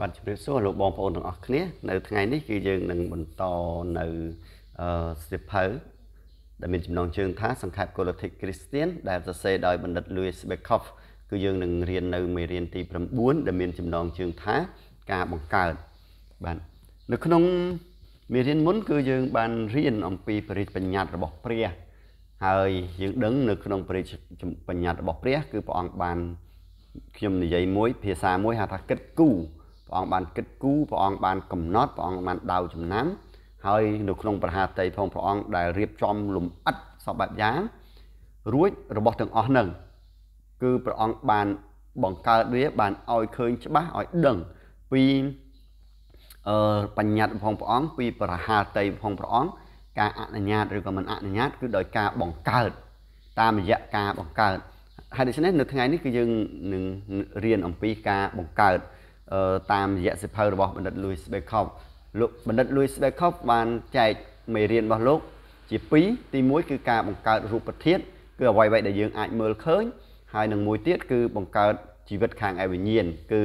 បាទជម្រាបសួរលោកបងប្អូនទាំងអស់គ្នានៅថ្ងៃនេះគឺយើងនឹងបន្តនៅអឺសៀវភៅដែលមានចំណងជើងថាសង្ខេប Politics Christian ដែលសរសេរដោយបណ្ឌិត Louis Beckhoff គឺយើងនឹងរៀននៅមេរៀនទី9ដែលមានចំណងជើងថាការបង្កើតបាទនៅក្នុងមេរៀនមុនគឺយើងបានរៀនអំពីបរិយាបញ្ញត្តិរបស់ព្រះ ហើយយើងដឹងនៅក្នុងបរិយាបញ្ញត្តិរបស់ព្រះ គឺព្រះអង្គបានខ្ញុំនិយាយមួយភាសាមួយហៅថាគិតគូរ ព្រះអង្គបានគិតគូរព្រះអង្គបានកំណត់ព្រះអង្គបានដៅចំណាំហើយនៅក្នុងប្រហាតីផងព្រះអង្គដែលរៀបចំលំអិតសពបែបយ៉ាងរួចរបស់ទាំងអស់នឹងគឺព្រះអង្គបានបង្កើតវាបានឲ្យឃើញច្បាស់ឲ្យដឹងពីអឺបញ្ញត្តិផងព្រះអង្គពីប្រហាតីផងព្រះអង្គការអនុញ្ញាតឬក៏មិនអនុញ្ញាតគឺដោយការបង្កើតតាមរយៈការបង្កើតហើយដូច្នេះនៅថ្ងៃនេះគឺយើងនឹងរៀនអំពីការបង្កើត តាមរយៈសិភៅរបស់បណ្ឌិត Louis Beckhoff លោកបណ្ឌិត Louis Beckhoff បានចែកមេរៀនរបស់លោក ជាពីរទី1គឺការបង្កើតរូបធាតុគឺអ្វីៗដែលយើងអាចមើលឃើញហើយនឹងមួយទៀតគឺបង្កើតជីវិតខាងឯវិញ្ញាណគឺ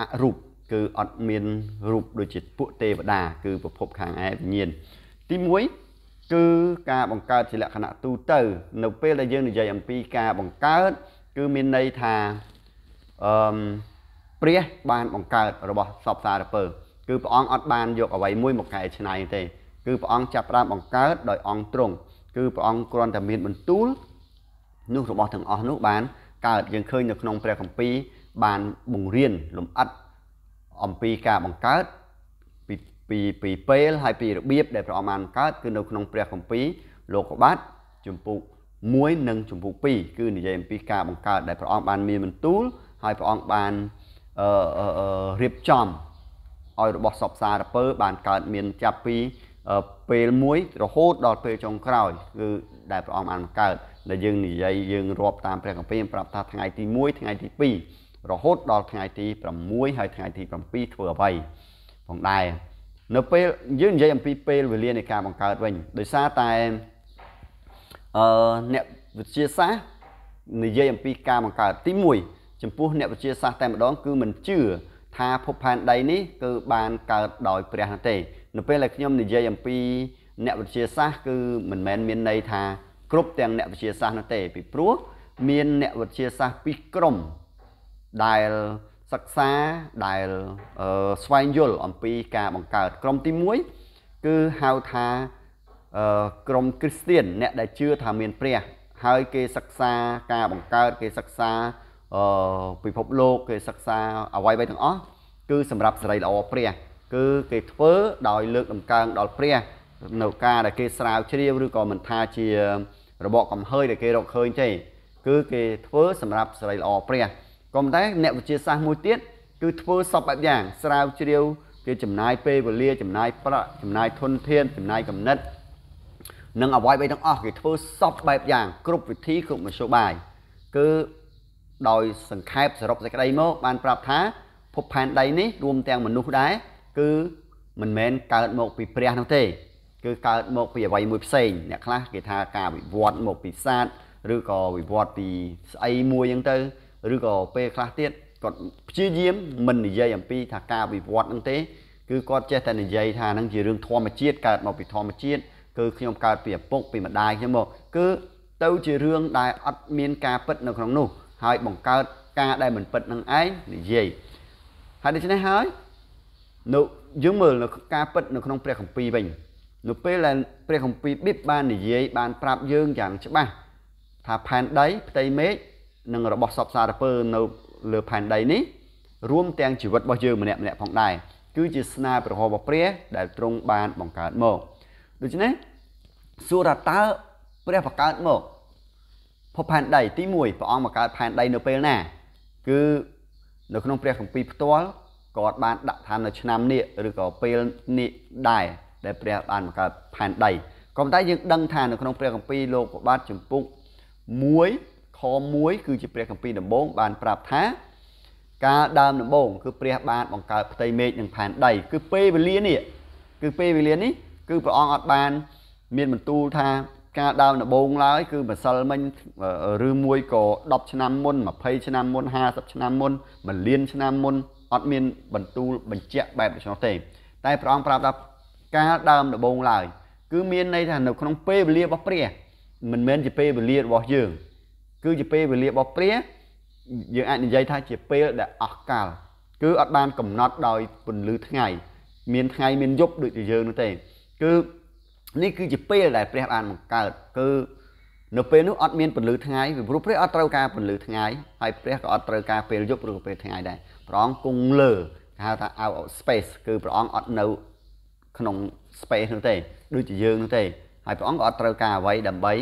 អរូបគឺអត់មានរូបដូចជាពួកទេវតា គឺប្រភពខាងឯវិញ្ញាណទី1គឺការបង្កើតជាលក្ខណៈទូទៅ នៅពេលដែលយើងនិយាយអំពីការបង្កើត គឺមានន័យថាអឺ ព្រះបានបង្កើតរបស់សពសារពើគឺព្រះអង្គអត់បានយកអ្វីមួយមកកែច្នៃទេគឺព្រះអង្គចាប់ផ្ដើមបង្កើតដោយអង្គទ្រង់គឺព្រះអង្គគ្រាន់តែមានបន្ទូលនោះរបស់ទាំងអស់នោះបានកើតយើងឃើញនៅក្នុងព្រះគម្ពីរបានបង្រៀនលំអិតអំពីការបង្កើតពីពីពីពេលហើយពីរបៀបដែលព្រះអង្គបានកើតគឺនៅក្នុងព្រះគម្ពីរលោកុបាទជំពូក1និងជំពូក2គឺនិយាយអំពីការបង្កើតដែលព្រះអង្គបានមានបន្ទូលហើយព្រះអង្គបានអឺ រៀបចំឲ្យរបស់សពសារពើបានកើតមានចាប់ពីពេលមួយរហូតដល់ពេលចុងក្រោយគឺដែលព្រះអង្គបានបង្កើតដែលយើងនិយាយយើងរាប់តាមព្រះគម្ពីរប្រាប់ថាថ្ងៃទី1ថ្ងៃទី2រហូតដល់ថ្ងៃទី6ហើយថ្ងៃទី7ធ្វើអ្វីផងដែរនៅពេលយើងនិយាយអំពីពេលវេលានៃការបង្កើតវិញដោយសារតែអឺអ្នកវិទ្យាសាស្ត្រនិយាយអំពីការបង្កើតទី1 ចំពោះអ្នកវិទ្យាសាស្ត្រតែម្ដងគឺមិនជឿថាភពផែនដីនេះគឺបានកើតដោយព្រះនោះទេនៅពេលដែលខ្ញុំនិយាយអំពីអ្នកវិទ្យាសាស្ត្រគឺមិនមែនមានន័យថាគ្រប់ទាំងអ្នកវិទ្យាសាស្ត្រនោះទេពីព្រោះមានអ្នកវិទ្យាសាស្ត្រពីរក្រុមដែលសិក្សាដែលស្វែងយល់អំពីការបង្កើតក្រុមទី1គឺហៅថាក្រុមគ្រីស្ទៀនអ្នកដែលជឿថាមានព្រះ ហើយគេសិក្សាការបង្កើតគេសិក្សា អឺពិភពលោកគេសិក្សាអ្វីៗទាំងអស់គឺសម្រាប់សេរីល្អព្រះ គឺគេធ្វើដោយលើកដំកើងដល់ព្រះនៅការដែលគេស្រាវជ្រាវឬក៏មិនថាជារបបកំហើយដែលគេរកឃើញទេគឺគេធ្វើសម្រាប់សេរីល្អព្រះក៏ប៉ុន្តែអ្នកវិទ្យាសាស្ត្រមួយទៀតគឺធ្វើសពបែបយ៉ាងស្រាវជ្រាវគេចំណាយពេលវេលាចំណាយប្រាក់ចំណាយធនធានចំណាយកំណត់និងអ្វីៗទាំងអស់គេធ្វើសពបែបយ៉ាង គ្រប់វិធីគ្រប់មធ្យោបាយគឺ ដោយសង្ខេបសរុបសេចក្តីមកបានប្រាប់ថាភពផែនដីនេះរួមទាំងមនុស្សដែរគឺមិនមែនកើតមកពីព្រះនោះទេ គឺកើតមកពីអ្វីមួយផ្សេងអ្នកខ្លះគេថាការវិវត្តមកពីសត្វឬក៏វិវត្តពីស្អីមួយអញ្ចឹងទៅឬក៏ពេលខ្លះទៀតគាត់ព្យាយាមមិននិយាយអំពីថាការវិវត្តហ្នឹងទេគឺគាត់ចេះតែនិយាយថាហ្នឹងជារឿងធម្មជាតិកើតមកពីធម្មជាតិគឺខ្ញុំកើតពីឪពុកពីម្ដាយខ្ញុំមកគឺទៅជារឿងដែលអត់មានការពិតនៅក្នុងនោះ ហើយបង្កើតការដែលមិនពិតនឹងឯងនិយាយហើយដូច្នេះហើយនៅយើងមើលនៅការពិតនៅក្នុងព្រះគម្ពីរវិញនៅពេលដែលព្រះគម្ពីរបៀបបាននិយាយបានប្រាប់យើងយ៉ាងច្បាស់ថាផែនដីផ្ទៃមេឃនិងរបស់សពសារពើនៅលើផែនដីនេះរួមទាំងជីវិតរបស់យើងម្នាក់ម្នាក់ផងដែរគឺជាស្នាព្រះរបស់ព្រះ ដែលទ្រង់បានបង្កើតមកដូច្នេះសួរថាតើព្រះបង្កើតមក ភពផែនដីទី1ព្រះអង្គបង្កើតផែនដីនៅពេលណា គឺនៅក្នុងព្រះគម្ពីរផ្ទាល់គាត់បានដាក់ថានៅឆ្នាំនេះឬក៏ពេលនេះដែរដែលព្រះបានបង្កើតផែនដីក៏ប៉ុន្តែយើងដឹងថានៅក្នុងព្រះគម្ពីរលោកប្របាទចម្ពុក1ខ1គឺជាព្រះគម្ពីរដំបូងបានប្រាប់ថាការដើមដំបូងគឺព្រះបានបង្កើតផ្ទៃមេឃនិងផែនដី គឺពេលវេលានេះគឺពេលវេលានេះគឺព្រះអង្គអត់បាន មានបន្ទូលថា ការដើមដំបូងឡើយគឺម្សិលមិញឬមួយក៏10ឆ្នាំមុន20ឆ្នាំមុន50ឆ្នាំមុន1លានឆ្នាំមុនអត់មានបន្ទូលបញ្ជាក់បែបដូច្នោះទេ តែព្រះអង្គប្រាប់ថាការដើមដំបូងឡើយគឺមានន័យថានៅក្នុងពេលវេលារបស់ព្រះមិនមែនជាពេលវេលារបស់យើង គឺជាពេលវេលារបស់ព្រះយើងអាចនិយាយថាជាពេលដែលអស់កាលគឺអត់បានកំណត់ដោយពន្លឺថ្ងៃ មានថ្ងៃមានយប់ដូចជាយើងនោះទេ គឺ នេះគឺជាពេលដែលព្រះបានបង្កើតគឺនៅពេលនោះអត់មានពន្លឺថ្ងៃពីព្រោះព្រះអត់ត្រូវការពន្លឺថ្ងៃហើយព្រះក៏អត់ត្រូវការពេលយប់ឬក៏ពេលថ្ងៃដែរព្រះអង្គគង់លើគេហៅថា out of space គឺព្រះអង្គអត់នៅក្នុង space នោះទេដូចជាយើងនោះទេហើយព្រះអង្គក៏អត់ត្រូវការអ្វីដើម្បី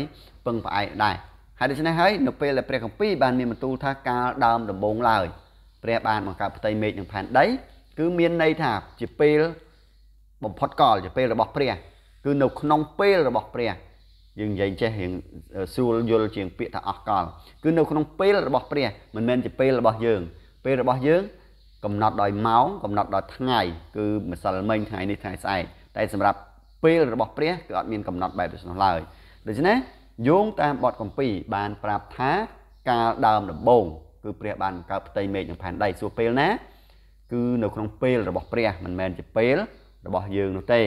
ពឹងផ្អែកដែរហើយដូច្នេះហើយនៅពេលដែលព្រះគម្ពីរបានមានបន្ទូលថាកាលដើមដំបូងឡើយព្រះបានបង្កើតផ្ទៃមេឃនិងផែនដីគឺមានន័យថាជាពេលបំផុតកលជាពេលរបស់ព្រះ គឺនៅក្នុងពេលរបស់ព្រះយើងនិយាយចេះរៀងស្រួលយល់ជាងពាក្យថាអស់កលគឺនៅក្នុងពេលរបស់ព្រះមិនមែនជាពេលរបស់យើង ពេលរបស់យើង កំណត់ដោយម៉ោងកំណត់ដោយថ្ងៃគឺម្សិលមិញថ្ងៃនេះថ្ងៃស្អែកតែសម្រាប់ពេលរបស់ព្រះគឺអត់មានកំណត់បែបដូច្នោះឡើយដូច្នេះយោងតាមបទកម្ពីបានប្រាប់ថាកាលដើមដំបូងគឺព្រះបានបង្កើតផ្ទៃមេឃនិងផែនដីសួរពេលណា គឺនៅក្នុងពេលរបស់ព្រះមិនមែនជាពេលរបស់យើងនោះទេ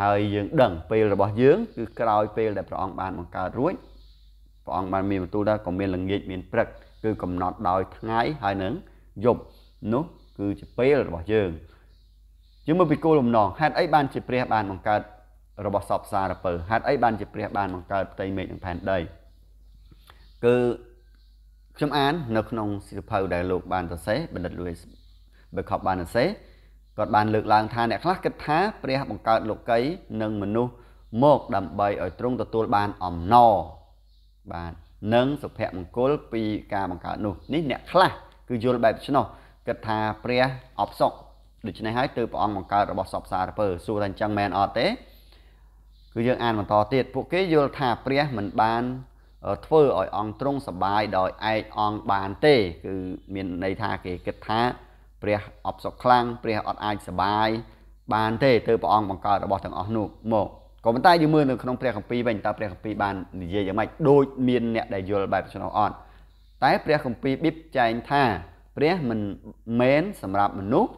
ហើយយើងដឹងពេលរបស់យើងគឺក្រោយពេលដែលព្រះអង្គបានបង្កើតរួចព្រះអង្គបានមានបន្ទូលថាក៏មានល្ងាចមានព្រឹកគឺកំណត់ដោយថ្ងៃហើយនឹងយប់នោះគឺជាពេលរបស់យើងយើងមើលពីគោលបំណងហេតុអីបានជាព្រះបានបង្កើតរបស់សពសារពើហេតុអីបានជាព្រះបានបង្កើតផ្ទៃមេឃនិងផែនដីគឺខ្ញុំអាននៅក្នុងសៀវភៅដែលលោកបានសរសេរបណ្ឌិត Louis Berkhoff បានសរសេរ គាត់បានលើកឡើងថាអ្នកខ្លះគិតថាព្រះបង្កើតលោកីនិងមនុស្សមកដើម្បីឲ្យទ្រង់ទទួលបានអំណរបាទនិងសុភមង្គលពីការបង្កើតនោះនេះអ្នកខ្លះគឺយល់បែបឆ្នោះគិតថាព្រះអបសុកដូច្នេះហើយទើបព្រះអង្គបង្កើតរបស់សពសារពើសួរថាអញ្ចឹងមែនអត់ទេគឺយើងអានបន្តទៀតពួកគេយល់ថាព្រះមិនបានធ្វើឲ្យអង្គទ្រង់សបាយដោយឯកអង្គបានទេ គឺមានន័យថាគេគិតថា ព្រះអបសុខខ្លាំងព្រះអត់អាចសបាយបានទេទៅព្រះអង្គបង្កើតរបស់ទាំងអស់នោះមកក៏ប៉ុន្តែយើងមើលនៅក្នុងព្រះគម្ពីរវិញតើព្រះគម្ពីរបាននិយាយយ៉ាងម៉េចដូចមានអ្នកដែលយល់បែបឆ្នោអត់តែព្រះគម្ពីរប៊ីបចែងថា ព្រះមិនមែនសម្រាប់មនុស្ស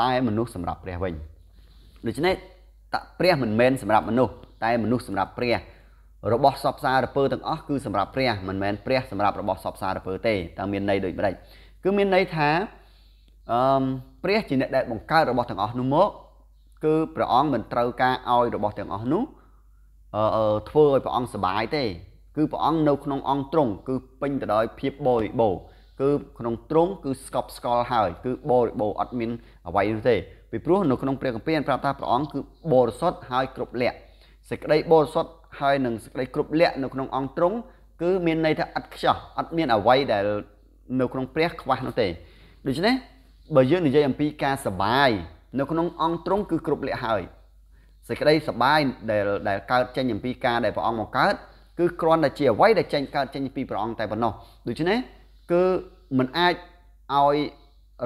តែមនុស្សសម្រាប់ព្រះវិញដូច្នេះតព្រះមិនមែនសម្រាប់មនុស្សតែមនុស្សសម្រាប់ព្រះរបស់សពសារពើទាំងអស់គឺសម្រាប់ព្រះមិនមែនព្រះសម្រាប់របស់សពសារពើទេតើមានន័យដូចម្ដេចគឺមានន័យថា អឺព្រះជាអ្នកដែលបង្កើតរបស់ទាំងអស់នោះមក គឺព្រះអង្គមិនត្រូវការឲ្យរបស់ទាំងអស់នោះអឺធ្វើឲ្យព្រះអង្គសប្បាយទេ គឺព្រះអង្គនៅក្នុងអង្គទ្រង់គឺពេញទៅដោយភាពបរិបូរគឺក្នុងទ្រង់គឺស្កប់ស្កល់ហើយ គឺបរិបូរអត់មានអ្វីនោះទេពីព្រោះនៅក្នុងព្រះគម្ពីរប្រាប់ថាព្រះអង្គគឺបរិសុទ្ធហើយគ្រប់លក្ខសេចក្តីបរិសុទ្ធហើយនឹងសេចក្តីគ្រប់លក្ខនៅក្នុងអង្គទ្រង់គឺមានន័យថាឥតខ្ចោះអត់មានអ្វីដែលនៅក្នុងព្រះខ្វះនោះទេដូច្នេះ បើយើងនិយាយអំពីការសបាយនៅក្នុងអង្គទ្រង់គឺគ្រប់លក្ខហើយសេចក្តីសបាយដែលដែលកើតចេញអំពីការដែលព្រះអង្គមកកើតគឺគ្រាន់តែជាអ្វីដែលចេញកើតចេញពីព្រះអង្គតែប៉ុណ្ណោះដូច្នេះគឺมันអាចឲ្យ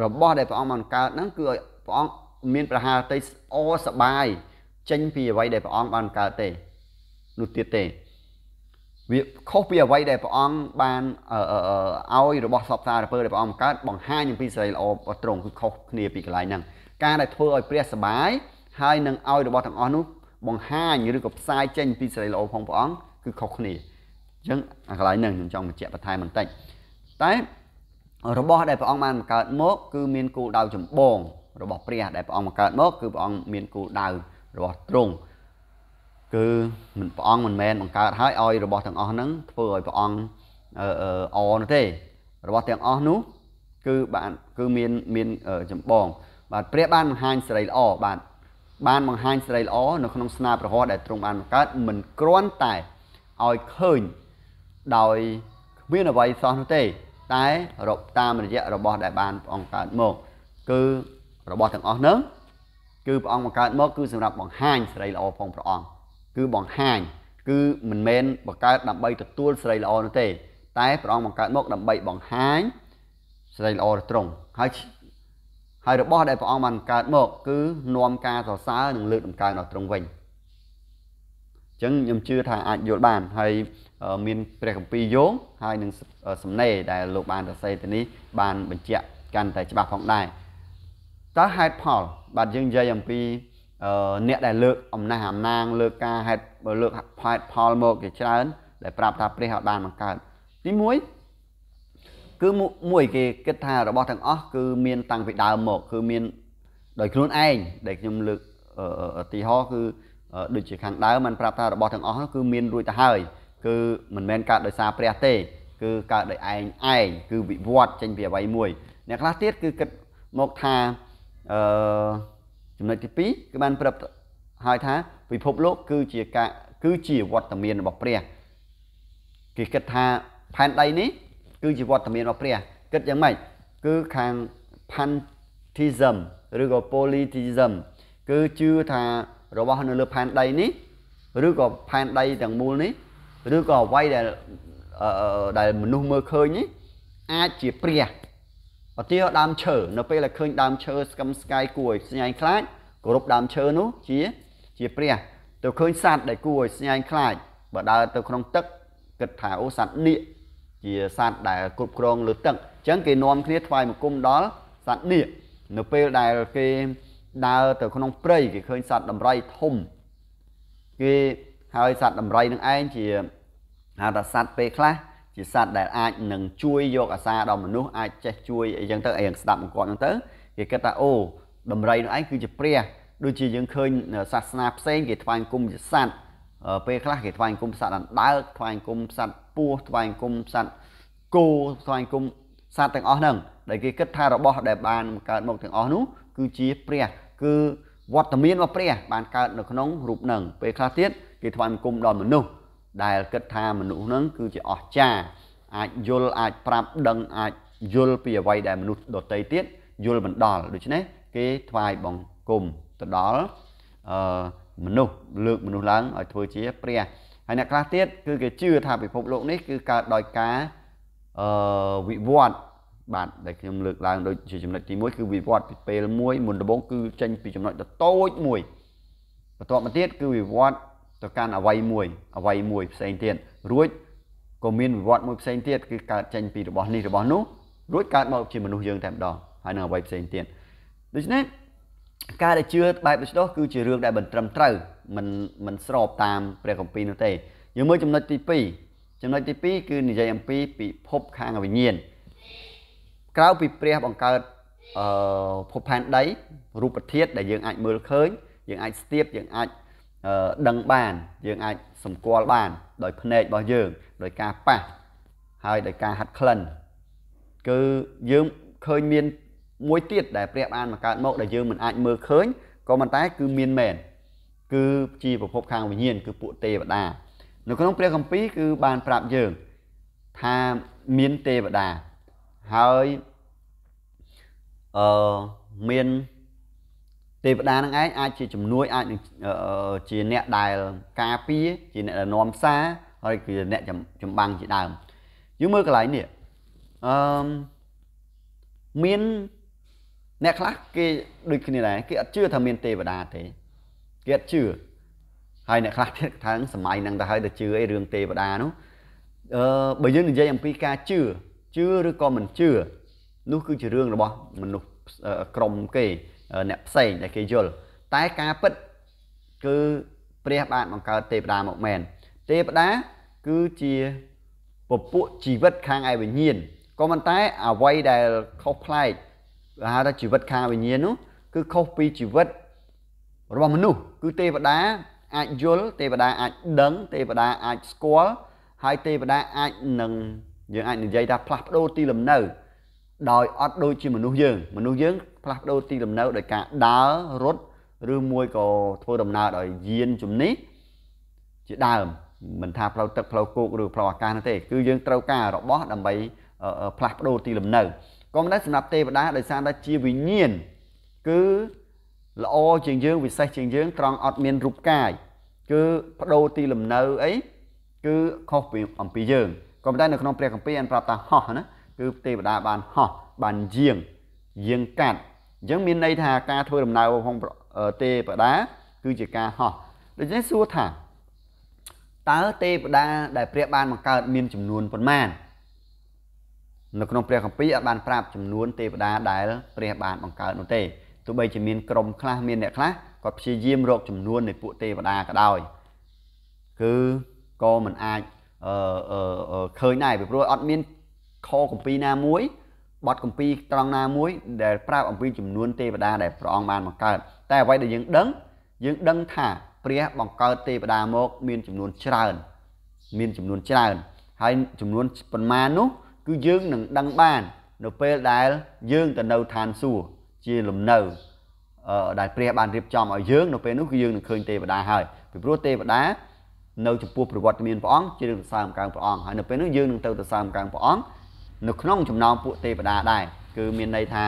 របស់ដែលព្រះអង្គបានកើតហ្នឹងគឺឲ្យព្រះអង្គមានប្រហារតីអសបាយចេញពីអ្វីដែលព្រះអង្គបានកើតទេនោះទៀតទេ វាខុសពីអ្វីដែលព្រះអង្គបានឲ្យរបស់សពសារពើដែលព្រះអង្គកើតបង្ហាញអំពីសេរីល្អរបស់ទ្រង់គឺខុសគ្នាពីកន្លែងហ្នឹងការដែលធ្វើឲ្យព្រះសបាយហើយនឹងឲ្យរបស់ទាំងអស់នោះបង្ហាញឬក៏ផ្សាយចេញពីសេរីល្អផងព្រះអង្គគឺខុសគ្នាអញ្ចឹងអាកន្លែងហ្នឹងខ្ញុំចង់បញ្ជាក់បន្ថែមបន្តិចតែរបស់ដែលព្រះអង្គបានបង្កើតមកគឺមានគោលដៅចម្បងរបស់ព្រះដែលព្រះអង្គបង្កើតមកគឺព្រះអង្គមានគោលដៅរបស់ទ្រង់ គឺមិនព្រះអង្គមិនមែនបង្កើតឲ្យឲ្យរបស់ទាំងអស់ហ្នឹងធ្វើឲ្យព្រះអង្គអឺអនោះទេ របស់ទាំងអស់នោះគឺបានគឺមានមានចម្បង បាទព្រះបានបង្ហាញសេរីល្អបាទបានបង្ហាញសេរីល្អនៅក្នុងស្នាប្រហោះដែលទ្រង់បានបង្កើតមិនគ្រាន់តែឲ្យឃើញដោយគ្មានអ្វីសោះនោះទេ តែរកតាមរយៈរបស់ដែលបានព្រះអង្គកើតមកគឺរបស់ទាំងអស់ហ្នឹងគឺព្រះអង្គបង្កើតមកគឺសម្រាប់បង្ហាញសេរីល្អផងព្រះអង្គ គឺបង្ហាញ គឺមិនមែនបង្កើតដើម្បីទទួលសេរីល្អនោះទេ តែព្រះអង្គបង្កើតមកដើម្បីបង្ហាញសេរីល្អត្រង់ហើយហើយរបស់ដែលព្រះអង្គបានកើតមក គឺនាំការសរសើរនិងលើកតម្កើងដល់ទ្រង់វិញអញ្ចឹងខ្ញុំជឿថាអាចយល់បាន ហើយមានព្រះគម្ពីរយោងហើយនឹងសំណេរដែលលោកបានសរសេរទៅនេះបានបញ្ជាក់កាន់តែច្បាស់ផងដែរតើហេតុផលបាទយើងនិយាយអំពី អ្នកដែលលើកអំណះអំណាងលើកការហេតុលើកហេតុផលមកជាច្រើនដែលប្រាប់ថាព្រះឲ្យបានបង្កើតទី1គឺមួយគេគិតថារបស់ទាំងអស់គឺមានតាំងពីដើមមក គឺមានដោយខ្លួនឯងដែលខ្ញុំលើកឧទាហរណ៍គឺដូចជាខាងដើមมันប្រាប់ថារបស់ទាំងអស់គឺមានរួចទៅហើយគឺមិនមែនកើតដោយសារព្រះទេ គឺកើតដោយឯងឯងគឺវិវត្តចេញពីអ្វីមួយអ្នកខ្លះទៀតគឺគិតមកថាអឺ ចំណុចទី2គឺបានប្រាប់ហើយថាពិភពលោកគឺជាការគឺជាវត្តមានរបស់ព្រះគេគិតថាផែនដីនេះគឺជាវត្តមានរបស់ព្រះគិតយ៉ាងម៉េចគឺខាង pantheism ឬក៏ polytheism គឺជឿថារបស់នៅលើផែនដីនេះឬក៏ផែនដីទាំងមូលនេះឬក៏អ្វីដែលដែលមនុស្សមើលឃើញនេះអាចជាព្រះ ឧទាហរណ៍ដើមឈើនៅពេលដែលឃើញដើមឈើស្កឹមស្កាយគួរឲ្យស្ញែងខ្លាចគោរពដើមឈើនោះជាជាព្រះទៅឃើញសត្វដែលគួរឲ្យស្ញែងខ្លាចបើដើរទៅក្នុងទឹកគិតថាអូសត្វនាគជាសត្វដែលគ្រប់គ្រងលើទឹកអញ្ចឹងគេនាំគ្នាថ្វាយបង្គំដល់សត្វនាគនៅពេលដែលគេដើរទៅក្នុងព្រៃគេឃើញសត្វដំរីធំគេហើយសត្វដំរីនឹងឯងជាហៅថាសត្វពេលខ្លះ ជាសត្វដែលអាចនឹងជួយយកអាសាដល់មនុស្សអាចចេះជួយអីចឹងទៅអីយ៉ាងស្ដាប់អង្គហ្នឹងទៅគេគិតថាអូដំរីនោះឯងគឺជាព្រះដូចជាយើងឃើញសាសនាផ្សេងគេថ្វាយគុំជាសត្វពេលខ្លះគេថ្វាយគុំសត្វអណ្ដើកថ្វាយគុំសត្វពស់ថ្វាយគុំសត្វគោថ្វាយគុំសត្វទាំងអស់ហ្នឹងដែលគេគិតថារបស់ដែលបានកើតមកទាំងអស់នោះគឺជាព្រះគឺវត្តមានរបស់ព្រះបានកើតនៅក្នុងរូបហ្នឹងពេលខ្លះទៀតគេថ្វាយបង្គំដល់មនុស្ស ដែលគិតថាមនុស្សហ្នឹងគឺជាអស្ចារ្យអាចយល់អាចប្រាប់ដឹងអាចយល់ពីអ្វីដែលមនុស្សដទៃទៀតយល់មិនដល់ដូច្នេះគេថ្វាយបង្គំទៅដល់អឺមនុស្សលើកមនុស្សឡើងឲ្យធ្វើជាព្រះហើយអ្នកខ្លះទៀតគឺគេជឿថាពិភពលោកនេះគឺកើតដោយការអឺវិវត្តបាទដែលខ្ញុំលើកឡើងដូចជាចំណុចទី1គឺវិវត្តពីពេលមួយមុនដំបូងគឺចេញពីចំណុចតូចមួយបន្ទាប់មកទៀតគឺវិវត្ត ទៅកាន់អវ័យមួយអវ័យមួយផ្សេងទៀតរួចក៏មានវិវត្តមួយផ្សេងទៀតគឺកើតចេញពីរបស់នេះរបស់នោះរួចកើតមកជាមនុស្សយើងតែម្ដងហើយនឹងអវ័យផ្សេងទៀតដូច្នេះការដែលជឿបែបដូច្នោះគឺជារឿងដែលមិនត្រឹមត្រូវមិនមិនស្របតាមព្រះគម្ពីរនោះទេយើងមើលចំណុចទី2ចំណុចទី2គឺនិយាយអំពីពិភពខាងវិញ្ញាណក្រៅពីព្រះបង្កើតអឺភពផែនដីរូបធាតុដែលយើងអាចមើលឃើញយើងអាចស្ទាបយើងអាច ដឹងបាន យើងអាចសម្គាល់បាន ដោយភ្នែករបស់យើង ដោយការប៉ះហើយដោយការហាត់ក្លិនគឺយើងឃើញមានមួយទៀតដែលព្រះបានបង្កើតមកដែលយើងមិនអាចមើលឃើញក៏ប៉ុន្តែគឺមានមែនគឺជាប្រភពខាងវិញ្ញាណគឺពួកទេវតានៅក្នុងព្រះគម្ពីរគឺបានប្រាប់យើងថាមានទេវតាហើយអឺមាន ទេវតានឹងឯងអាចជាជំនួយអាចជាអ្នកដែលការពារជាអ្នកដែលនាំសារហើយគឺអ្នកចម្បាំងជាដើមយើងមើលកន្លែងនេះអឺមានអ្នកខ្លះគេដូចគ្នាដែរគេអត់ជឿថាមានទេវតាទេគេអត់ជឿហើយអ្នកខ្លះទៀតថាសម័យហ្នឹងទៅហើយទៅជឿអីរឿងទេវតានោះអឺបើយើងនិយាយអំពីការជឿជឿឬក៏មិនជឿនោះគឺជារឿងរបស់មនុស្សក្រុមគេ អ្នកផ្សេងដែលគេយល់តែការពិតគឺព្រះបានបង្កើតទេវតាមកមែនទេវតាគឺជាពពួកជីវិតខាងឯវិញ្ញាណក៏ប៉ុន្តែអ្វីដែលខុសប្លែកគេហៅថាជីវិតខាងវិញ្ញាណនោះគឺខុសពីជីវិតរបស់មនុស្សគឺទេវតាអាចយល់ទេវតាអាចដឹងទេវតាអាចស្គាល់ហើយទេវតាអាចនឹងយើងអាចនិយាយថាផ្លាស់ប្ដូរទីលំនៅដោយអត់ដូចជាមនុស្សយើងមនុស្សយើង ផ្លាស់ប្ដូរទីលំនៅដោយការដើររត់ឬមួយក៏ធ្វើដំណើរដោយយានជំនិះជាដើមមិនថាផ្លូវទឹកផ្លូវគោកឬផ្លូវអាកាសនោះទេគឺយើងត្រូវការរបស់ដើម្បីផ្លាស់ប្ដូរទីលំនៅក៏មិនដែរសម្រាប់ទេវតាដោយសារតែជាវិញ្ញាណគឺល្អជាងយើងវិសេសជាងយើងត្រង់អត់មានរូបកាយគឺបដូរទីលំនៅអីគឺខុសពីអំពីយើងក៏ប៉ុន្តែនៅក្នុងព្រះគម្ពីរអនប្រាប់ថាហោះណាគឺទេវតាបានហោះបានយាងយាងកាត់ អញ្ចឹងមានន័យថាការធ្វើដំណើររបស់ទេវតាគឺជាការហោះដូច្នេះសួរថាតើទេវតាដែលព្រះបានបង្កើតមានចំនួនប៉ុន្មាននៅក្នុងព្រះគម្ពីរអត់បានប្រាប់ចំនួនទេវតាដែលព្រះបានបង្កើតនោះទេទោះបីជាមានក្រុមខ្លះមានអ្នកខ្លះគាត់ព្យាយាមរកចំនួននៃពួកទេវតាក៏ដោយគឺក៏មិនអាចអឺឃើញដែរពីព្រោះអត់មានខគម្ពីរណាមួយ បទគម្ពីរត្រង់ណាមួយដែលប្រាប់អំពីចំនួនទេវតាដែលព្រះអង្គបានបង្កើតតែអ្វីដែលយើងដឹងយើងដឹងថាព្រះបង្កើតទេវតាមកមានចំនួនច្រើន មានចំនួនច្រើនហើយចំនួនប៉ុន្មាននោះគឺយើងនឹងដឹងបាន នៅពេលដែលយើងទៅនៅឋានសួគ៌ជាលំនៅដែលព្រះបានរៀបចំឲ្យយើងនៅពេលនោះគឺយើងនឹងឃើញទេវតាហើយពីព្រោះទេវតានៅចំពោះប្រវត្តិមានព្រះអង្គជារឿងសរសើរកើងព្រះអង្គហើយនៅពេលនោះយើងនឹងទៅទៅសរសើរកើងព្រះអង្គ នៅក្នុងចំណោមពួកទេវតាដែរគឺមានន័យថា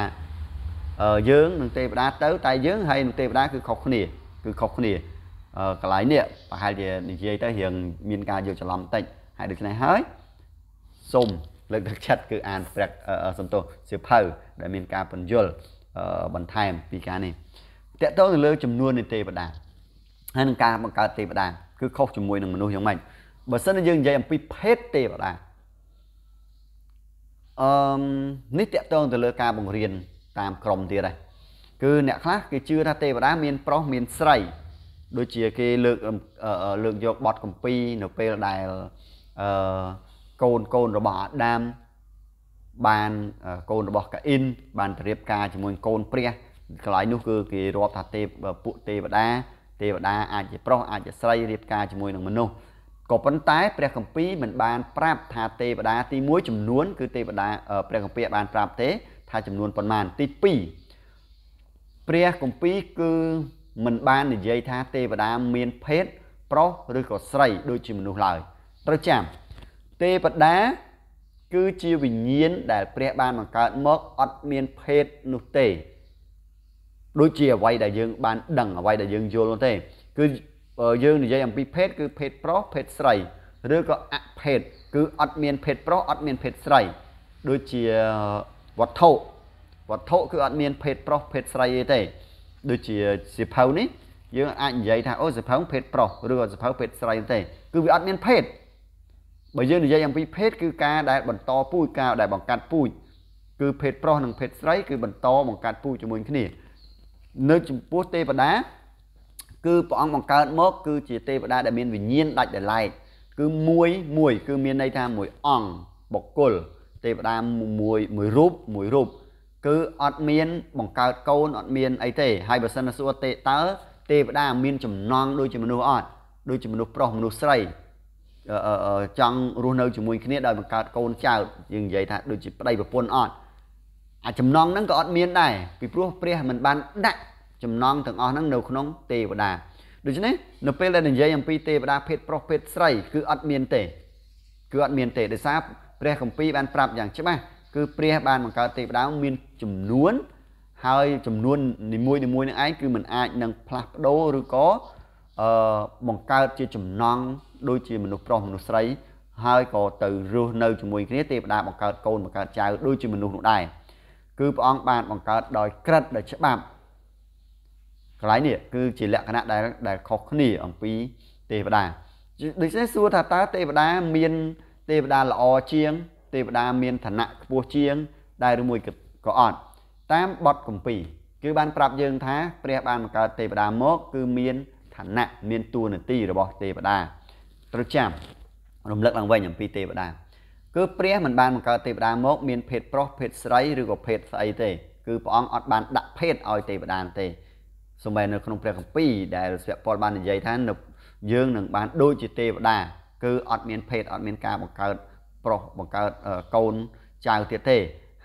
យើងនឹងទេវតាទៅ តែយើងហើយនឹងទេវតាគឺខុសគ្នា គឺខុសគ្នាកន្លែងនេះប្រហែលជានិយាយទៅរៀងមានការយល់ច្រឡំបន្តិចហើយដូច្នេះហើយសូមលើកទឹកចិត្តគឺអានព្រះសន្ទុះសៀវភៅដែលមានការបញ្យល់បន្ថែមពីការនេះតកតទៅលើចំនួននៃទេវតាហើយនឹងការបង្កើតទេវតាគឺខុសជាមួយនឹងមនុស្សយ៉ាងម៉េចបើសិនជាយើងនិយាយអំពីភេទទេវតា អឺនេះតកតងទៅលើការបង្រៀនតាមក្រមទៀតដែរគឺអ្នកខ្លះគេជឿថាទេវតាមានប្រុសមានស្រីដូចជាគេលើកលើកយកបទកម្ពីនៅពេលដែលអឺកូនកូនរបស់អាដាមបានកូនរបស់កាអ៊ីនបានទៅរៀបការជាមួយកូនព្រះកន្លែងនោះគឺគេរាប់ថាទេពួកទេវតាទេវតាអាចជាប្រុសអាចជាស្រីរៀបការជាមួយនឹងមនុស្ស ក៏ប៉ុន្តែព្រះគម្ពីរមិនបានប្រាប់ថាទេវតាទី1ចំនួនគឺទេវតាព្រះគម្ពីរបានប្រាប់ទេថាចំនួនប៉ុន្មានទី2ព្រះគម្ពីរគឺមិនបាននិយាយថាទេវតាមានភេទប្រុសឬក៏ស្រីដូចជាមនុស្សឡើយត្រូវចាំទេវតាគឺជាវិញ្ញាណដែលព្រះបានបង្កើតមកអត់មានភេទនោះទេដូចជាអ្វីដែលយើងបានដឹងអ្វីដែលយើងយល់នោះទេគឺ យើងនិយាយអំពីភេទគឺភេទប្រុសភេទស្រីឬក៏អភេទគឺអត់មានភេទប្រុសអត់មានភេទស្រីដូចជាវត្ថុវត្ថុគឺអត់មានភេទប្រុសភេទស្រីទេដូចជាសិភៅនេះយើងអាចនិយាយថាអូសិភៅភេទប្រុសឬក៏សិភៅភេទស្រីទេគឺវាអត់មានភេទបើយើងនិយាយអំពីភេទគឺការដែលបន្តពូជការដែលបង្កាត់ពូជគឺភេទប្រុសនិងភេទស្រីគឺបន្តបង្កាត់ពូជជាមួយគ្នានៅចំពោះទេវតា គឺព្រះអង្គបង្កើតមកគឺជាទេវតាដែលមានវិញ្ញាណដាច់ដោយឡែកគឺមួយមួយគឺមានន័យថាមួយអង្គបុគ្គលទេវតាមួយមួយរូបមួយរូបគឺអត់មានបង្កើតកូនអត់មានអីទេហើយបើសិនសួរទេតើទេវតាមានចំណងដូចជាមនុស្សអត់ដូចជាមនុស្សប្រុសមនុស្សស្រីចង់រស់នៅជាមួយគ្នាដោយបង្កើតកូនចៅយើងនិយាយថាដូចជាប្តីប្រពន្ធអត់អាចំណងហ្នឹងក៏អត់មានដែរពីព្រោះព្រះមិនបានដាក់ ចំណងទាំងអស់ហ្នឹងនៅក្នុងទេវតាដូច្នេះនៅពេលដែលនិយាយអំពីទេវតាភេទប្រុសភេទស្រីគឺអត់មានទេគឺអត់មានទេដោយសារព្រះគម្ពីរបានប្រាប់យ៉ាងច្បាស់គឺព្រះបានបង្កើតទេវតាមានចំនួនហើយចំនួននីមួយនីមួយនឹងឯងគឺมันអាចនឹងផ្លាស់ប្ដូរឬក៏អឺបង្កើតជាចំណងដូចជាមនុស្សប្រុសមនុស្សស្រីហើយក៏ទៅរស់នៅជាមួយគ្នាទេវតាបង្កើតកូនបង្កើតចៅដូចជាមនុស្សនោះដែរគឺព្រះអង្គបានបង្កើតដោយក្រិតដោយច្បាប់ កន្លែងនេះគឺជាលក្ខណៈដែលដែលខុសគ្នាអំពីទេវតាដូច្នេះសួរថាតើទេវតាមានទេវតាល្អជាង ទេវតាមានឋានៈខ្ពស់ជាង ដែរឬមួយក៏អត់តាមបទគម្ពីរគឺបានប្រាប់យើងថាព្រះបានបង្កើតទេវតាមកគឺមានឋានៈមានតួនាទីរបស់ទេវតាត្រូវចាំរំលឹកឡើងវិញអំពីទេវតាគឺព្រះមិនបានបង្កើតទេវតាមកមានភេទប្រុសភេទស្រីឬក៏ភេទស្អីទេគឺព្រះអង្គអត់បានដាក់ភេទឲ្យទេវតាទេ សូម្បីនៅក្នុងព្រះគម្ពីរដែលស្វៈពលបាននិយាយថាយើងនឹងបានដូចជាទេវតាគឺអត់មានភេទអត់មានការបង្កើតប្រុសបង្កើតកូនចៅទៀតទេ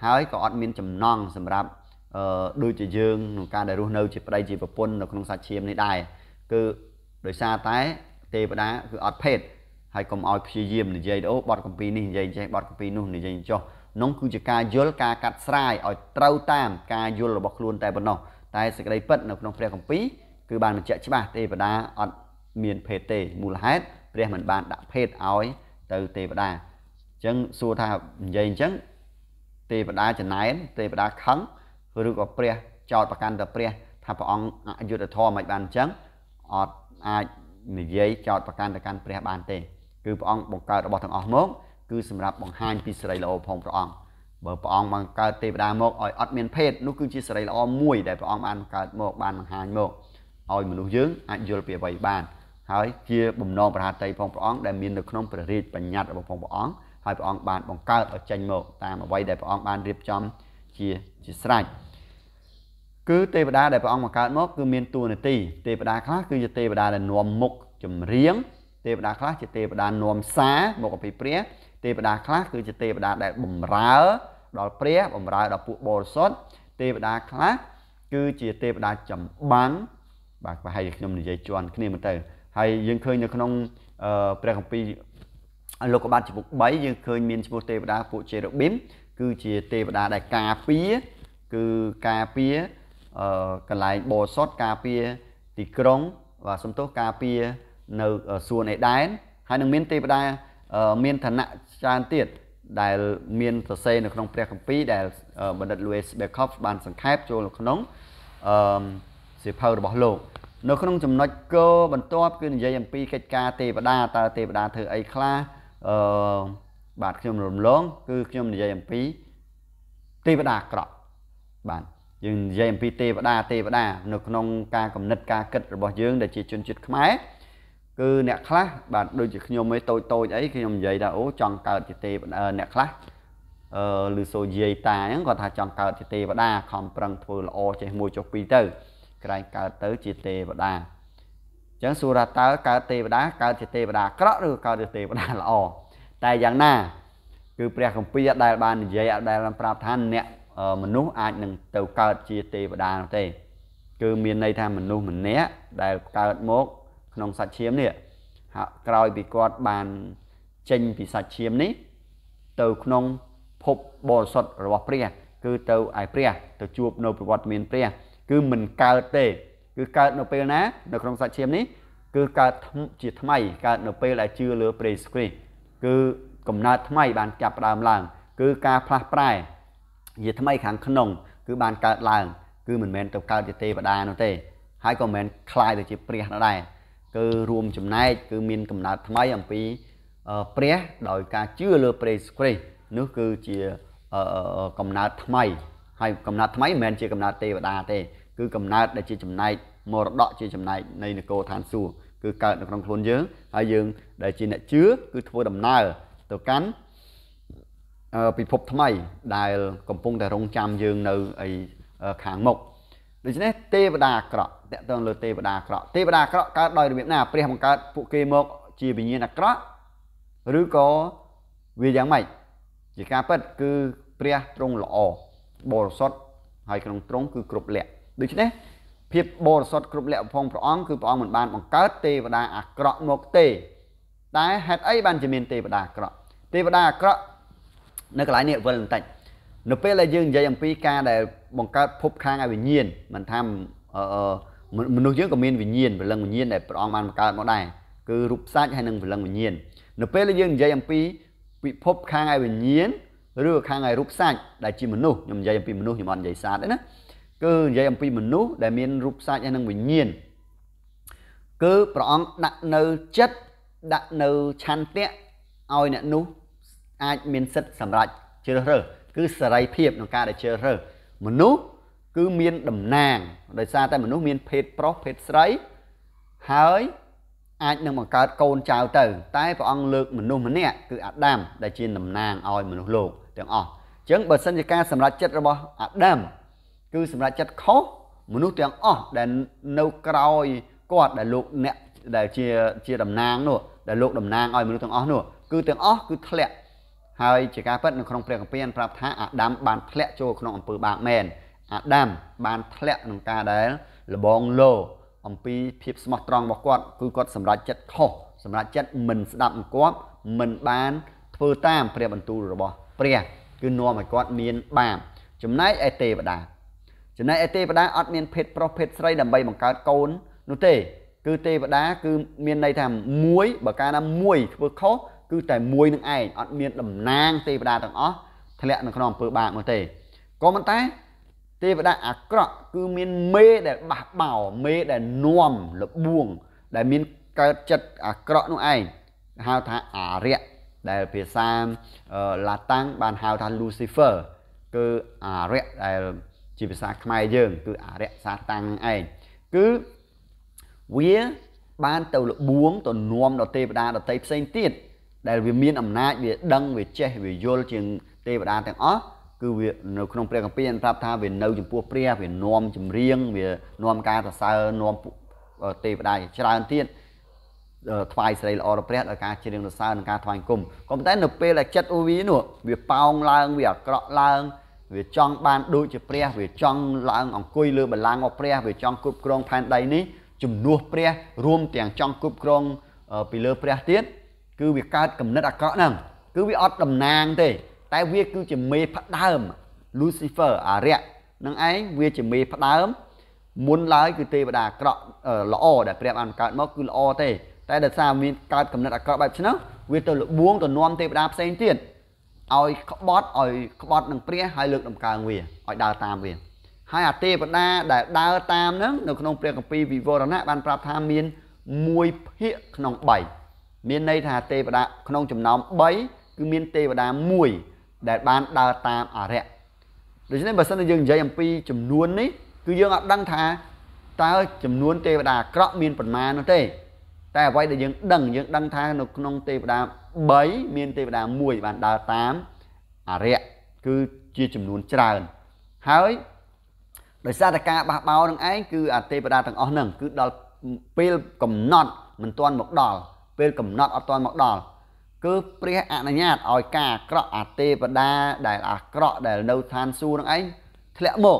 ហើយក៏អត់មានចំណងសម្រាប់អឺដូចជាយើងក្នុងការដែលរស់នៅជាប្តីជាប្រពន្ធនៅក្នុងសាច់ឈាមនេះដែរគឺដោយសារតែទេវតាគឺអត់ភេទហើយកុំឲ្យព្យាយាមនិយាយអូបទកម្ពីនេះនិយាយចេះបទកម្ពីនោះនិយាយចុះនោះគឺជាការយល់ការកាត់ស្រាយឲ្យត្រូវតាមការយល់របស់ខ្លួនតែប៉ុណ្ណោះ តែសេចក្តីពិតនៅក្នុងព្រះគម្ពីរគឺបានបញ្ជាក់ច្បាស់ទេវតាអត់មានភេទទេមូលហេតុព្រះមិនបានដាក់ភេទឲ្យទៅទេវតាអញ្ចឹងសួរថានិយាយអញ្ចឹងទេវតាចំណែនទេវតាខឹងឬក៏ព្រះចោតប្រកាន់ទៅព្រះថាព្រះអង្គអយុត្តិធម៌មិនបានអញ្ចឹងអត់អាចនិយាយចោតប្រកាន់ទៅកាន់ព្រះបានទេ គឺព្រះអង្គបង្កើតរបស់ទាំងអស់មកគឺសម្រាប់បង្ហាញពីសេរីល្អផងព្រះអង្គ បើព្រះអង្គបង្កើតទេវតាមកឲ្យអត់មានភេទនោះគឺជាសេរីល្អមួយដែលព្រះអង្គបានបង្កើតមកបានបង្ហាញមកឲ្យមនុស្សយើងអាចយល់ពីអ្វីបានហើយជាបំណងប្រហាតីផងព្រះអង្គដែលមាននៅក្នុងព្រះរាជបញ្ញត្តិរបស់ព្រះអង្គហើយព្រះអង្គបានបង្កើតឲ្យចេញមកតាមអ្វីដែលព្រះអង្គបានរៀបចំជាជាស្រេចគឺទេវតាដែលព្រះអង្គបង្កើតមកគឺមានតួនាទីទេវតាខ្លះគឺជាទេវតាដែលនាំមុខចម្រៀងទេវតាខ្លះជាទេវតានាំសារមកអំពីព្រះ ទេវតាខ្លះគឺជាទេវតាដែលបំរើដល់ព្រះបំរើដល់ពួកបរិសុទ្ធទេវតាខ្លះគឺជាទេវតាចម្បាំងបាទប្រហែលជាខ្ញុំនិយាយជន់គ្នាមើលទៅហើយយើងឃើញនៅក្នុងព្រះគម្ពីរលោកកបាត់ចំពុក3យើងឃើញមានឈ្មោះទេវតាពួកជេរ៉ូប៊ីមគឺជាទេវតាដែលការពារគឺការពារអឺកន្លែងបោសុតការពារទីក្រុងបាទសំទោសការពារនៅសួនអេដែនហើយនឹងមានទេវតា មានឋានៈច្រើនទៀតដែលមានសរសេរនៅក្នុងព្រះគម្ពីរដែលបណ្ឌិត Louis Beckhoff បានសង្ខេបចូលនៅក្នុងអឺសៀវភៅរបស់លោកនៅក្នុងចំណុចកបន្ទាប់គឺនិយាយអំពីកិច្ចការទេវតាតើទេវតាធ្វើអីខ្លះអឺបាទខ្ញុំរំលង គឺខ្ញុំនិយាយអំពីទេវតាអាក្រក់បាទយើងនិយាយអំពីទេវតាទេវតា នៅក្នុងការកំណត់ការគិតរបស់យើងដែលជាជនជាតិខ្មែរ គឺអ្នកខ្លះបាទដូចជាខ្ញុំឯងតូចតូចអីខ្ញុំនិយាយថាអូចង់កើតជាទេអ្នកខ្លះអឺឬសូយាយតាអញ្ចឹងគាត់ថាចង់កើតជាទេវតាខំប្រឹងធ្វើល្អចេះមួយចុះពីរទៅក្រែងកើតទៅជាទេវតាអញ្ចឹងសួរថាតើកើតទេវតាកើតជាទេវតាអាក្រក់ឬកើតជាទេវតាល្អតែយ៉ាងណា គឺព្រះគម្ពីរអត់ដែលបាននិយាយអត់ដែលបានប្រាប់ថាអ្នកមនុស្សអាចនឹងទៅកើតជាទេវតានោះទេ គឺមានន័យថាមនុស្សម្នាក់ដែលកើតមក ក្នុងសាច់ឈាមនេះហាក់ក្រោយពីគាត់បានចេញពីសាច់ឈាមនេះទៅក្នុងភពបរិសុទ្ធរបស់ព្រះគឺទៅឯព្រះទៅជួបនៅប្រវត្តិមានព្រះគឺមិនកើតទេគឺកើតនៅពេលណានៅក្នុងសាច់ឈាមនេះគឺកើតជាថ្មីកើតនៅពេលដែលជឿលើព្រះយេស៊ូវគ្រីស្ទគឺកំណើតថ្មីបានចាប់ផ្ដើមឡើង គឺការផ្លាស់ប្រែជាថ្មីខាងក្នុងគឺបានកើតឡើង គឺមិនមែនទៅកើតជាទេវតានោះទេ ហើយក៏មិនមែនคล้ายទៅជាព្រះនោះដែរ គឺរួមចំណែកគឺមានកំណើតថ្មីអំពីព្រះដោយការជឿលើព្រះយេស៊ូវគ្រីស្ទនោះគឺជាកំណើតថ្មីហើយកំណើតថ្មីមិនមែនជាកំណើតទេវតាទេ គឺកំណើតដែលជាចំណែកមរតកជាចំណែកនៃនគរឋានសួគ៌គឺកើតនៅក្នុងខ្លួនយើងហើយយើងដែលជាអ្នកជឿគឺធ្វើដំណើរទៅកាន់ពិភពថ្មីដែលកំពុងតែរងចាំយើងនៅអីខាងមុខ ដូច្នេះទេវតាអាក្រក់តកតងលើទេវតាអាក្រក់ទេវតាអាក្រក់កើតដោយរបៀបណាព្រះបង្កើតពួកគេមកជាវិញ្ញាណអាក្រក់ឬក៏វាយ៉ាងម៉េចជាការពិតគឺព្រះទ្រង់ល្អបរិសុទ្ធហើយក្នុងទ្រង់គឺគ្រប់លក្ខដូច្នេះភាពបរិសុទ្ធគ្រប់លក្ខផងព្រះអង្គគឺព្រះអង្គមិនបានបង្កើតទេវតាអាក្រក់មកទេតែហេតុអីបានជាមានទេវតាអាក្រក់ទេវតាអាក្រក់នៅកន្លែងនេះវិលបន្តិច នៅពេលដែលយើងនិយាយអំពីការដែលបង្កើតភពខាងឲ្យវិញ្ញាណមិនថាមនុស្សយើងក៏មានវិញ្ញាណព្រលឹងវិញ្ញាណដែលព្រះអង្គបានបង្កើតមកដែរគឺរូបសាច់ហើយនិងព្រលឹងវិញ្ញាណនៅពេលដែលយើងនិយាយអំពីពិភពខាងឲ្យវិញ្ញាណឬខាងឲ្យរូបសាច់ដែលជាមនុស្សខ្ញុំនិយាយអំពីមនុស្សខ្ញុំអត់និយាយសត្វទេណាគឺនិយាយអំពីមនុស្សដែលមានរូបសាច់ហើយនិងវិញ្ញាណគឺព្រះអង្គដាក់នៅចិត្តដាក់នៅឆន្ទៈឲ្យអ្នកនោះអាចមានសិទ្ធិសម្រាប់ជ្រើសរើស គឺសេរីភាពក្នុងការដែលជ្រើសរើសមនុស្សគឺមានតំណាងដោយសារតែមនុស្សមានភេទប្រុសភេទស្រីហើយអាចនឹងបង្កើតកូនចៅទៅ តែព្រះអង្គលើកមនុស្សម្នាក់គឺអាដាមដែលជាតំណាងឲ្យមនុស្សលោកទាំងអស់អញ្ចឹងបើសិនជាការសម្រេចចិត្តរបស់អាដាមគឺសម្រេចចិត្តខុសមនុស្សទាំងអស់ដែលនៅក្រោយគាត់ដែលលោកអ្នកដែលជាជាតំណាងនោះដែលលោកតំណាងឲ្យមនុស្សទាំងអស់នោះគឺទាំងអស់គឺធ្លាក់ ហើយជាការពិតនៅក្នុងព្រះគម្ពីរប្រាប់ថាអាដាមបានធ្លាក់ចូលក្នុងអំពើបាបមែនអាដាមបានធ្លាក់ក្នុងការដែលលបងលោអំពីភាពស្មោះត្រង់របស់គាត់គឺគាត់សម្រេចចិត្តខុសសម្រេចចិត្តមិនស្ដាប់បង្គាប់មិនបានធ្វើតាមព្រះបន្ទូលរបស់ព្រះគឺនាំឲ្យគាត់មានបាបចំណែកឯទេវតាចំណែកឯទេវតាអត់មានភេទប្រុសភេទស្រីដើម្បីបង្កើតកូននោះទេ គឺទេវតាគឺមានន័យថាមួយបើកាលណាមួយធ្វើខុស គឺតែមួយនឹងឯងអត់មានតំណាងទេវតាទាំងអស់ធ្លាក់នៅក្នុងអំពើបាបនោះទេក៏ប៉ុន្តែទេវតាអាក្រក់គឺមានមេដែលបះបោមេដែលនាំលបួង ដែលមានកើតចិត្តអាក្រក់នោះឯងហៅថាអារក្សដែលភាសាឡាតាំងបានហៅថា Lucifer គឺអារក្សដែលជាភាសាខ្មែរយើង គឺអារក្សសាតាំងឯងគឺវាបានទៅលបួងទៅនាំដល់ទេវតាដតីផ្សេងទៀត ដែលវាមានអំណាចវាដឹងវាចេះវាយល់ជាងទេវតាទាំងអស់គឺវានៅក្នុងព្រះគម្ពីរបានប្រាប់ថាវានៅចំពោះព្រះវានាំចម្រៀងវានាំការសរសើរនាំទេវតាច្រើនទៀតថ្វាយស្រីល្អដល់ព្រះដោយការច្រៀងសរសើរនិងការថ្វាយគុំក៏ប៉ុន្តែនៅពេលដែលចិត្តវានោះវាប៉ោងឡើងវាអាក្រក់ឡើងវាចង់បានដូចជាព្រះវាចង់ឡើងអង្គុយលើបល្ល័ង្ករបស់ព្រះវាចង់គ្រប់គ្រងផែនដីនេះជំនួសព្រះរួមទាំងចង់គ្រប់គ្រងពីលើព្រះទៀត គឺវាកើតកំណត់អាក្រក់ហ្នឹងគឺវាអត់តំណាងទេ តែវាគឺជាមេផ្ដើម Lucifer អារក្សនឹងឯងវាជាមេផ្ដើមមុនឡើយគឺទេវតាអាក្រក់ល្អដែលព្រះបានកើតមកគឺល្អទេតែដោយសារមានកើតកំណត់អាក្រក់បែបហ្នឹងវាទៅលបួងទៅនាំទេវតាផ្សេងទៀតឲ្យក្បត់ឲ្យក្បត់នឹងព្រះហើយលើកដំកើងវាឲ្យដើរតាមវាហើយអាទេវតាដែលដើរតាមហ្នឹងនៅក្នុងព្រះគម្ពីរវិវរណៈបានប្រាប់ថាមាន1ភាគក្នុង3 មានន័យថាទេវតាក្នុងចំណោម3គឺមានទេវតា1ដែលបានដើរតាមអរិយដូច្នេះបើសិនជាយើងនិយាយអំពីចំនួននេះគឺយើងអត់ដឹងថាតើចំនួនទេវតាអាក្រក់មានប៉ុន្មាននោះទេ តែអ្វីដែលយើងដឹងយើងដឹងថានៅក្នុងទេវតា3មានទេវតា1បានដើរតាមអរិយគឺជាចំនួនច្រើន ហើយដោយសារតែការបះបោរនឹងឯងគឺអាទេវតាទាំងអស់ហ្នឹងគឺដល់ពេលកំណត់មិនទាន់មកដល់ ពេលកំណត់អត់ទាន់មកដល់គឺព្រះអនុញ្ញាតឲ្យការអាក្រក់អាទេវតាដែលអាក្រក់ដែលនៅឋានសួគ៌នឹងឯងធ្លាក់មក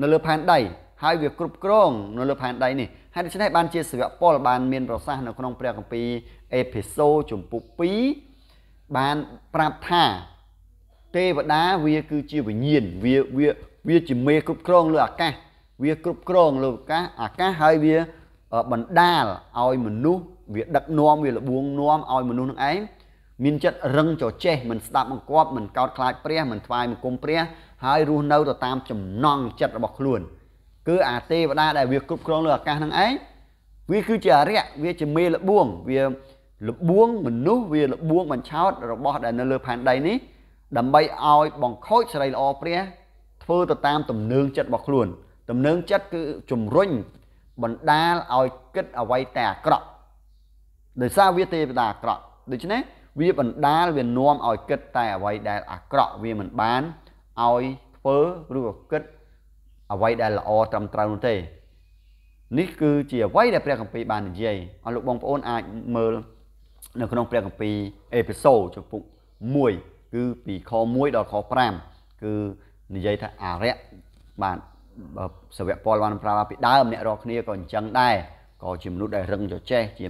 នៅលើផែនដីហើយវាគ្រប់គ្រងនៅលើផែនដីនេះហើយដូច្នេះបានជាសាវកពលបានមានប្រសាសន៍នៅក្នុងព្រះគម្ពីរអេភេសូជំពូក2បានប្រាប់ថាទេវតាវាគឺជាវិញ្ញាណវាវាវាជាមេគ្រប់គ្រងលើអាកាសវាគ្រប់គ្រងលើអាកាសអាកាសហើយវាបណ្ដាលឲ្យមនុស្ស វាដឹកនាំវាលបួងនាំឲ្យមនុស្សនឹងឯងមានចិត្តរឹងចចេះមិនស្ដាប់បង្គាប់មិនកោតខ្លាចព្រះមិនថ្វាយបង្គំព្រះហើយរស់នៅទៅតាមចំណង់ចិត្តរបស់ខ្លួនគឺអាទេវតាដែលវាគ្រប់គ្រងលើអាកាសនឹងឯងវាគឺជាអរិយវាជាមេលបួងវាលបួងមនុស្សវាលបួងបញ្ឆោតរបស់ដែលនៅលើផែនដីនេះដើម្បីឲ្យបង្ខូចសេរីល្អព្រះធ្វើទៅតាមទំនើងចិត្តរបស់ខ្លួន ទំនើងចិត្តគឺជំរុញបណ្ដាលឲ្យគិតអ្វីតែអាក្រក់ ដោយសារវាទេវតាអាក្រក់ដូច្នេះវាបណ្ដាលវានាំឲ្យគិតតែអ្វីដែលអាក្រក់វាមិនបានឲ្យធ្វើឬក៏គិតអ្វីដែលល្អត្រឹមត្រូវនោះទេនេះគឺជាអ្វីដែលព្រះគម្ពីរបាននិយាយឲ្យលោកបងប្អូនអាចមើលនៅក្នុងព្រះគម្ពីរអេពីសូតចំពុក1គឺពីខ1ដល់ខ5គឺនិយាយថាអរិយបាទសវៈពលបានប្រាប់ពីដើមអ្នករាល់គ្នាក៏អញ្ចឹងដែរក៏ជាមនុស្សដែលរឹងចចេះជា